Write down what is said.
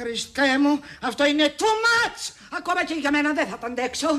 Χριστέ μου, αυτό είναι too much. Ακόμα και για μένα δεν θα τα αντέξω.